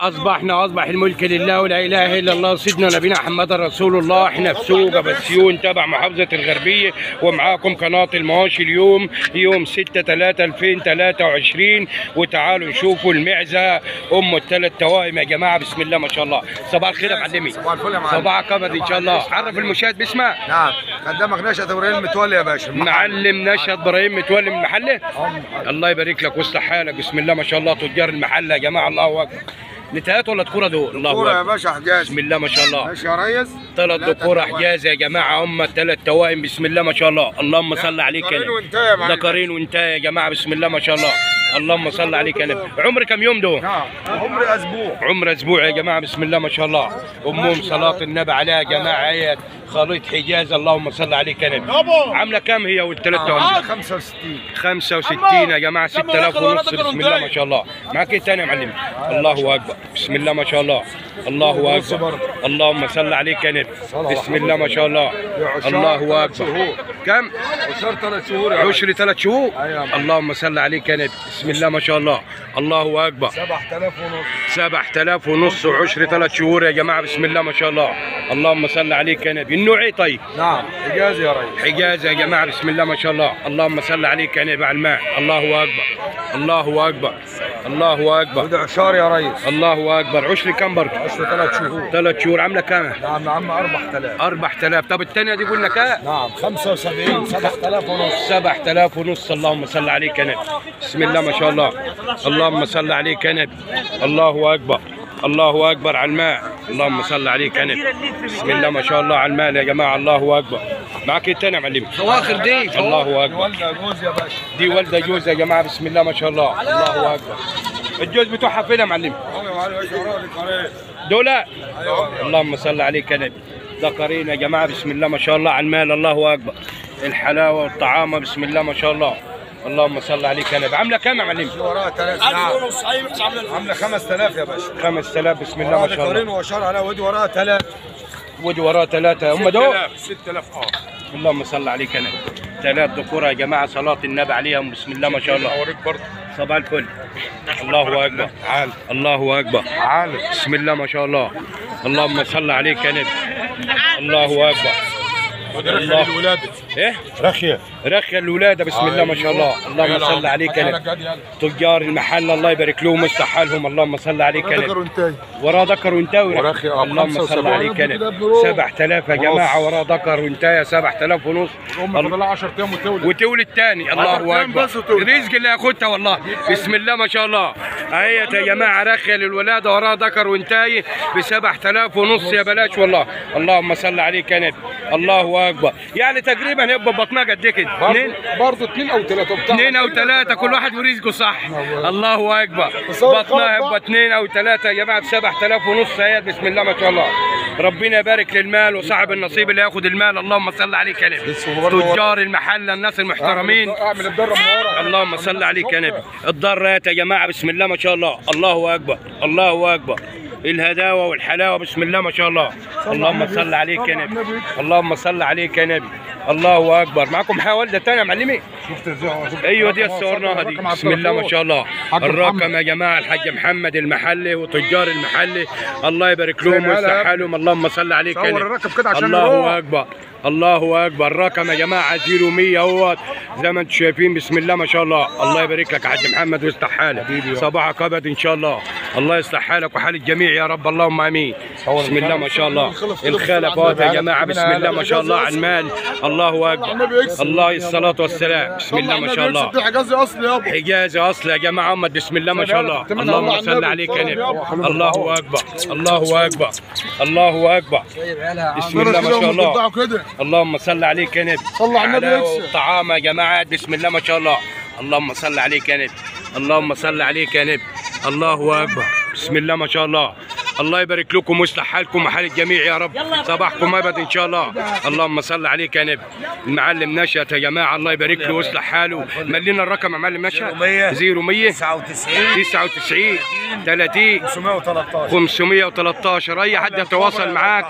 اصبحنا أصبح الملك لله ولا إله إلا الله. سيدنا نبينا محمد رسول الله. إحنا في سوق بسيون تبع محافظة الغربية. ومعاكم قناة المواشي اليوم. يوم 6 3 2023 وتعالوا نشوفوا المعزة. أم الثلاث توائم يا جماعة. بسم الله ما شاء الله. صباح الخير يا معلمي. صباح الفل يا معلم. صباح قمر إن شاء الله. عرف المشاهد باسمه؟ نعم. قدامك نشأة إبراهيم متولي يا باشا. معلم نشأت إبراهيم متولي من محله. الله يبارك لك ويصلح حالك. بسم الله ما شاء الله. تجار المحلة يا جماعة. الله أكبر. نتايات ولا تكوره دول الله يا باشا حجاز. بسم الله ما شاء الله. ماشي يا ريس. ثلاث ذكور حجاز يا جماعة هم الثلاث توائم. بسم الله ما شاء الله. اللهم صل عليك يا وانتهى يا معلم. ذكرين وانتهى يا جماعة. بسم الله ما شاء الله. اللهم صل عليك يا نبي عمر كم يوم دول نعم. عمري أسبوع. عمر أسبوع يا جماعة. بسم الله ما شاء الله. أمهم صلاة النبي عليها يا جماعة. هي خليط حجاز اللهم صل عليك يا نبي. عاملة كام هي والثلاث توائم آه 65 65 يا جماعة 6000 ونص. بسم الله ما شاء الله. معك إيه تاني يا معلم؟ الله أكبر. بسم الله ما شاء الله. الله أكبر. اللهم صل عليك يا نبي. بسم الله ما شاء الله. الله أكبر. كم؟ وصار ثلاث شهور يا عشر ثلاث شهور. اللهم صل عليك يا نبي. بسم الله ما شاء الله. الله أكبر. 7000 ونص 7000 ونص وعشر ثلاث شهور يا جماعة. بسم الله ما شاء الله. اللهم صل عليك يا نبي. النوع إيه طيب؟ نعم. حجاز يا ريس. حجاز يا جماعة. بسم الله ما شاء الله. اللهم صل عليك يا نبي على الماء. الله أكبر. الله أكبر. الله أكبر. وده عشار يا ريس. الله أكبر. عشري كم برضه عشر ثلاث شهور. ثلاث شهور. عاملة كام؟ نعم يا عم 4000 4000 طب الثانية دي قلنا كام نعم 75 7000 ونص. 7000 ونص. اللهم صل عليك يا نبي. بسم الله ما شاء الله. اللهم صل عليك يا نبي. الله أكبر. الله أكبر على الماء. اللهم صل عليك يا نبي. بسم الله ما شاء الله على الماء يا جماعة. الله أكبر. معك إيه تاني يا معلم؟ فواخر دي؟ الله أكبر. والدة جوز يا باشا. دي والدة جوز يا جماعة. بسم الله ما شاء الله. الله أكبر. الجوز بتوعها فين يا معلم؟ يا باشا وراك قريب دول أيوه اللهم صل عليك يا نبي. ذكرين يا جماعة بسم الله ما شاء الله على المال الله أكبر. الحلاوة والطعامة بسم الله ما شاء الله. اللهم صل عليك يا نبي. عاملة كام يا معلم؟ وراها؟ 3 نعم عاملة 5000 يا باشا. 5000 بسم الله ما شاء ذكرين الله وشار على ودي وراها 3 ودي وراه ثلاثة هم دول؟ 6000 آه. اللهم صل عليك يا نبي. ثلاث ذكور يا جماعة صلاة النبي عليهم بسم الله ما شاء الله. أوريك برضه. صباح الفل. الله أكبر. عال الله أكبر. عال بسم الله ما شاء الله. اللهم صل عليك يا نبي. الله أكبر. الله. الولاده إيه؟ رخية. رخي الولادة بسم الله ما شاء الله. اللهم صل عليك يا تجار المحل الله يبارك لهم ويصلح حالهم اللهم صل عليك يا وراه ذكر وانتهى. ورخي، آه، اللهم صل 75. عليك يا نبي ونص. 7000 يا جماعة وراه ذكر وانتهى 7000 ونص. أمك فضلها 10 أيام وتولد. وتولد تاني الله أكبر. رزق اللي ياخدها والله. بسم الله ما شاء الله. اهيت يا جماعة رخية للولادة وراه ذكر وانتهي ب 7000 ونص يا بلاش والله. اللهم صل عليك يا نبي. الله أكبر. يعني تقريبا هيبقى بطنها قد إيه كده؟ برضه اثنين أو ثلاثة بتاع اثنين أو ثلاثة كل واحد ورزقه صح. الله أكبر. بطنها يبقى اثنين أو ثلاثة يا جماعة ب 7000 ونص اهي بسم الله ما شاء الله. ربنا يبارك للمال وصاحب النصيب اللي ياخد المال. اللهم صل عليك يا نبي تجار المحل الناس المحترمين. اعمل الدرة اللهم صل عليك يا نبي الضرات يا جماعة بسم الله ما شاء الله. الله أكبر. الله أكبر. الهداوة والحلاوة. بسم الله ما شاء الله. اللهم صل عليك يا نبي. اللهم صل عليك يا نبي. الله أكبر. معكم حاجة والدة تانية يا معلمي؟ شفت إزاي أيوه دي صورناها دي بسم الله ما شاء الله. الرقم. يا جماعة الحاج محمد المحلي وتجار المحلي. الله يبارك لهم ويصلح. حالهم. اللهم صل عليك يا نبي. الله. أكبر. الله أكبر. الرقم يا جماعة 0100 اهوت زي ما أنتم شايفين بسم الله ما شاء الله. الله يبارك لك يا حاج محمد ويصلح حالك. صباحك أبد إن شاء الله. الله يصلح حالك وحال الجميع يا رب. اللهم آمين. بسم الله ما شاء الله. اهوت يا جماعة. بسم الله ما شاء الله. على المال الله أكبر. الله الصلاة والسلام. بسم الله ما شاء الله. حجازي أصلي يابا حجازي اصل يا جماعة محمد بسم الله ما شاء الله. اللهم صل عليك يا نبي. الله أكبر. الله أكبر. الله أكبر. بسم الله ما شاء الله. اللهم صل عليك يا نبي. صل على النبي. وطعام يا جماعة. بسم الله ما شاء الله. اللهم صل عليك يا نبي. اللهم صل عليك يا نبي. الله أكبر. بسم الله ما شاء الله. الله يبارك لكم ويصلح حالكم وحال الجميع يا رب. صباحكم ابد إن شاء الله. اللهم صل عليك يا نبي. المعلم نشأت يا جماعة. الله يبارك له ويصلح حاله. ملينا الرقم يا معلم نشأت. 01 0100 99 99 30 513 513 أي حد يتواصل معاك.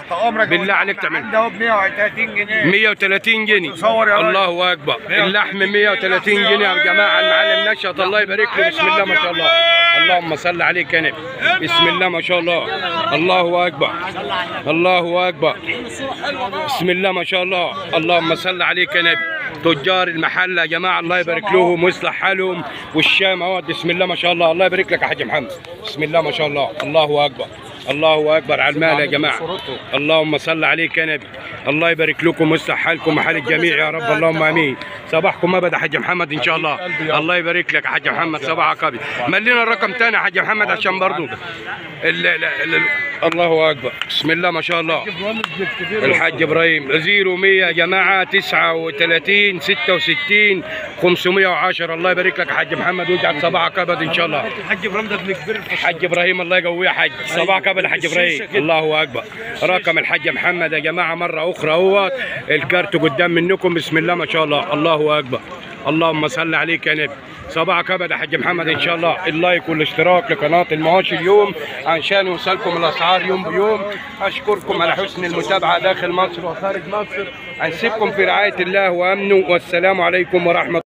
بالله عليك تعمل. ده ب 130 جنيه. 130 جنيه. الله أكبر. اللحم 130 جنيه يا جماعة. المعلم نشط الله يبارك له. بسم الله ما شاء الله. اللهم صل عليك يا نبي. بسم الله ما شاء الله. الله أكبر. الله أكبر. بسم الله ما شاء الله. اللهم صل عليك يا نبي. تجار المحل يا جماعة الله يبارك لهم ويصلح حالهم. والشام بسم الله ما شاء الله. الله يبارك لك يا حاج محمد. بسم الله ما شاء الله. الله أكبر. الله أكبر على المال يا جماعة. اللهم صل عليك يا نبي. الله يبارك لكم ويصلح حالكم وحال الجميع يا رب. اللهم آمين. صباحكم ابدا حاج محمد إن شاء الله. الله يبارك لك يا حاج محمد. صباحك ابيض ملينا الرقم تاني يا حاج محمد عشان برضو ال ال ال الله أكبر. بسم الله ما شاء الله. الحاج إبراهيم. 0100 يا جماعة 39 66 510 الله يبارك لك يا حاج محمد. ويجعل صباحك ابد إن شاء الله. الحاج إبراهيم ده ابن كبير حاج إبراهيم الله يقويه يا حاج. صباحك ابد يا حاج إبراهيم. الله أكبر. رقم الحاج محمد يا جماعة مرة أخرى. اهوت الكارت قدام منكم. بسم الله ما شاء الله. الله أكبر. اللهم صل عليك يا نبي. صباحك يا حاج محمد إن شاء الله. اللايك والاشتراك لقناة المعاش اليوم عشان يوصلكم الأسعار يوم بيوم. أشكركم على حسن المتابعة داخل مصر وخارج مصر. هنسيبكم في رعاية الله وأمنه. والسلام عليكم ورحمة